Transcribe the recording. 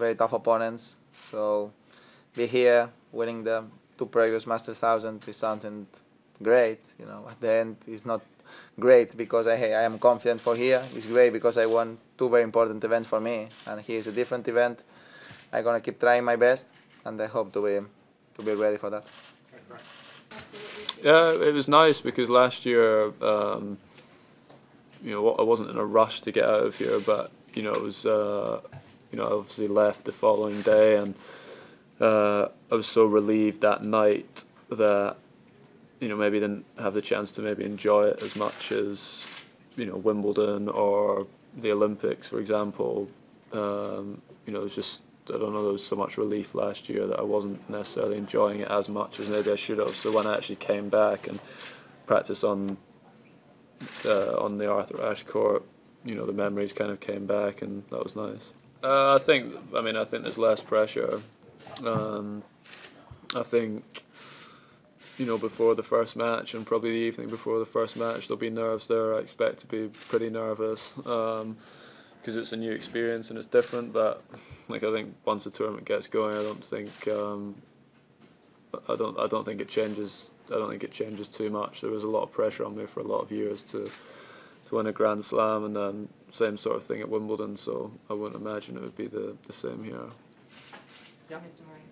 very tough opponents. So be here, winning the two previous Masters Thousand is something great. You know, at the end, it's not great because I I am confident for here. It's great because I won two very important events for me, and here is a different event. I'm gonna keep trying my best, and I hope to be to be ready for that. Yeah, it was nice because last year, um, you know, I wasn't in a rush to get out of here, but you know, it was, uh, you know, I obviously left the following day, and uh, I was so relieved that night that, you know, maybe didn't have the chance to maybe enjoy it as much as, you know, Wimbledon or the Olympics, for example. Um, you know, it was just I don't know, there was so much relief last year that I wasn't necessarily enjoying it as much as maybe I should have. So when I actually came back and practiced on uh, on the Arthur Ashe court, you know, the memories kind of came back, and that was nice. Uh, I think, I mean, I think there's less pressure. Um, I think, you know, before the first match and probably the evening before the first match, there'll be nerves there. I expect to be pretty nervous. Um, because it's a new experience and it's different. But like I think once the tournament gets going, I don't think um, I don't I don't think it changes. I don't think it changes too much. There was a lot of pressure on me for a lot of years to to win a Grand Slam, and then same sort of thing at Wimbledon. So I wouldn't imagine it would be the the same here. Yeah, Mr. Murray.